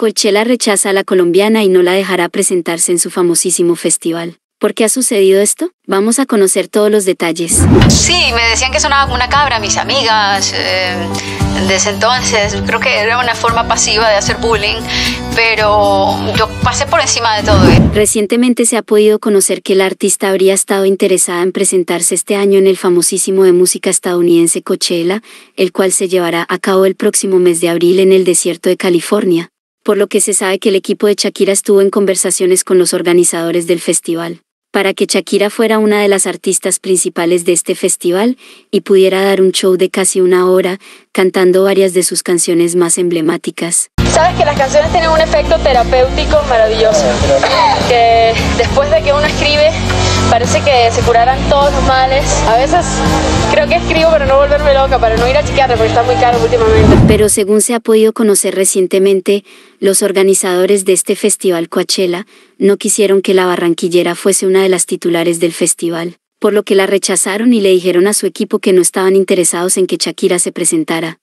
Coachella rechaza a la colombiana y no la dejará presentarse en su famosísimo festival. ¿Por qué ha sucedido esto? Vamos a conocer todos los detalles. Sí, me decían que sonaba una cabra, mis amigas. Eh, desde entonces, creo que era una forma pasiva de hacer bullying, pero yo pasé por encima de todo. ¿eh? Recientemente se ha podido conocer que la artista habría estado interesada en presentarse este año en el famosísimo de música estadounidense Coachella, el cual se llevará a cabo el próximo mes de abril en el desierto de California, por lo que se sabe que el equipo de Shakira estuvo en conversaciones con los organizadores del festival para que Shakira fuera una de las artistas principales de este festival y pudiera dar un show de casi una hora, cantando varias de sus canciones más emblemáticas. Sabes que las canciones tienen un efecto terapéutico maravilloso, que después de que uno escribe parece que se curaran todos los males. A veces creo que escribo para no volverme loca, para no ir a chiquear porque está muy caro últimamente. Pero según se ha podido conocer recientemente, los organizadores de este festival Coachella no quisieron que la barranquillera fuese una de las titulares del festival, por lo que la rechazaron y le dijeron a su equipo que no estaban interesados en que Shakira se presentara.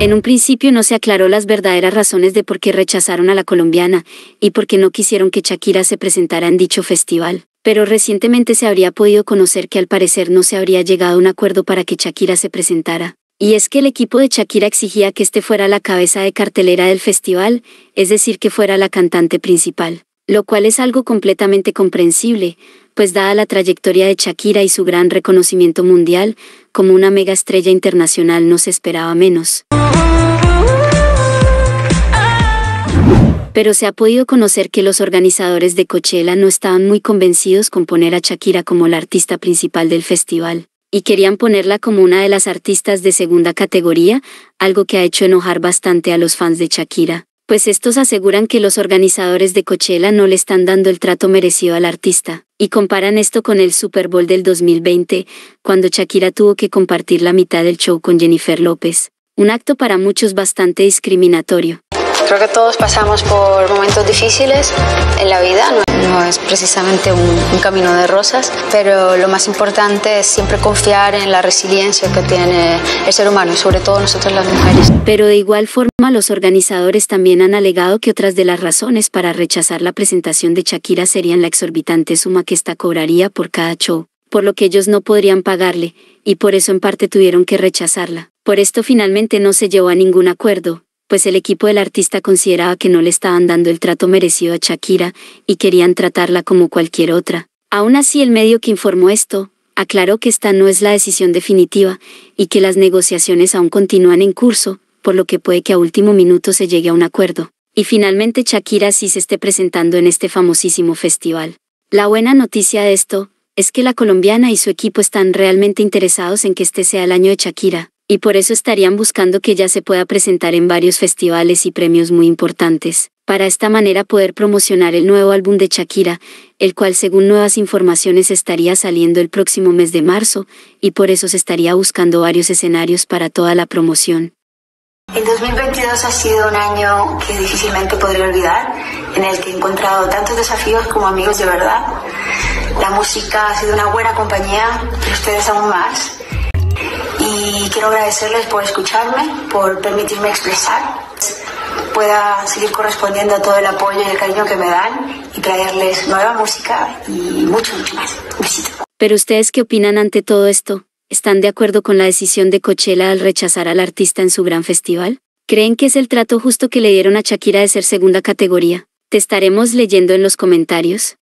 En un principio no se aclaró las verdaderas razones de por qué rechazaron a la colombiana y por qué no quisieron que Shakira se presentara en dicho festival. Pero recientemente se habría podido conocer que al parecer no se habría llegado a un acuerdo para que Shakira se presentara. Y es que el equipo de Shakira exigía que este fuera la cabeza de cartelera del festival, es decir, que fuera la cantante principal, lo cual es algo completamente comprensible, pues dada la trayectoria de Shakira y su gran reconocimiento mundial, como una mega estrella internacional no se esperaba menos. Pero se ha podido conocer que los organizadores de Coachella no estaban muy convencidos con poner a Shakira como la artista principal del festival, y querían ponerla como una de las artistas de segunda categoría, algo que ha hecho enojar bastante a los fans de Shakira pues estos aseguran que los organizadores de Coachella no le están dando el trato merecido al artista, y comparan esto con el Super Bowl del 2020, cuando Shakira tuvo que compartir la mitad del show con Jennifer López, un acto para muchos bastante discriminatorio. Creo que todos pasamos por momentos difíciles en la vida, no, es precisamente un, camino de rosas, pero lo más importante es siempre confiar en la resiliencia que tiene el ser humano y sobre todo nosotros las mujeres. Pero de igual forma los organizadores también han alegado que otras de las razones para rechazar la presentación de Shakira serían la exorbitante suma que ésta cobraría por cada show, por lo que ellos no podrían pagarle, y por eso en parte tuvieron que rechazarla. Por esto finalmente no se llevó a ningún acuerdo, pues el equipo del artista consideraba que no le estaban dando el trato merecido a Shakira y querían tratarla como cualquier otra. Aún así, el medio que informó esto, aclaró que esta no es la decisión definitiva y que las negociaciones aún continúan en curso, por lo que puede que a último minuto se llegue a un acuerdo. Y finalmente Shakira sí se esté presentando en este famosísimo festival. La buena noticia de esto, es que la colombiana y su equipo están realmente interesados en que este sea el año de Shakira, y por eso estarían buscando que ya se pueda presentar en varios festivales y premios muy importantes, para esta manera poder promocionar el nuevo álbum de Shakira, el cual según nuevas informaciones estaría saliendo el próximo mes de marzo, y por eso se estaría buscando varios escenarios para toda la promoción. El 2022 ha sido un año que difícilmente podré olvidar, en el que he encontrado tantos desafíos como amigos de verdad. La música ha sido una buena compañía, y ustedes aún más y quiero agradecerles por escucharme, por permitirme expresar, pueda seguir correspondiendo a todo el apoyo y el cariño que me dan y traerles nueva música y mucho, mucho más. Besito. Pero ustedes qué opinan ante todo esto? ¿Están de acuerdo con la decisión de Coachella al rechazar al artista en su gran festival? ¿Creen que es el trato justo que le dieron a Shakira de ser segunda categoría? Te estaremos leyendo en los comentarios.